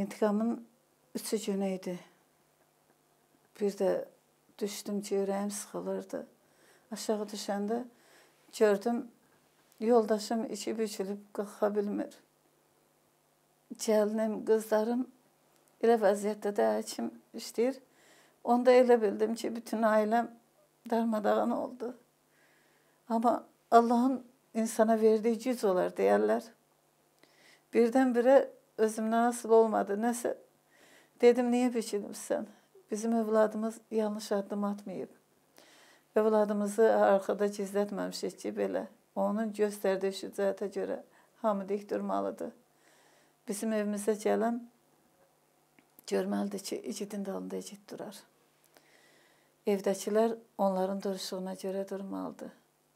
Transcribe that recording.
İntikamın üçü günü idi. Bir də düşdüm ki, ürəyim sıxılırdı. Aşağı düşəndə gördüm yoldaşım içi bükülüb qalxa bilmir. Gəlinim, qızlarım elə vəziyyətdə də həkim. Onda elə bildim ki, bütün ailəm darmadağın oldu. Ama Allah'ın insana verdiği güc olar deyərlər. Birdən-birə özümdən nasıl olmadı. Nəsə dedim, niyə bükülmüsən? Bizim evladımız yanlış addım atmayıb. Evladımızı arkada gizlətməmişik ki, belə. Onun göstərdiyi şücaətə görə hamı dik durmalıdır. Bizim evimizə gələn görməlidir ki, igidin dalında igid durar. Evdəkilər onların duruşuna görə durmalıdır.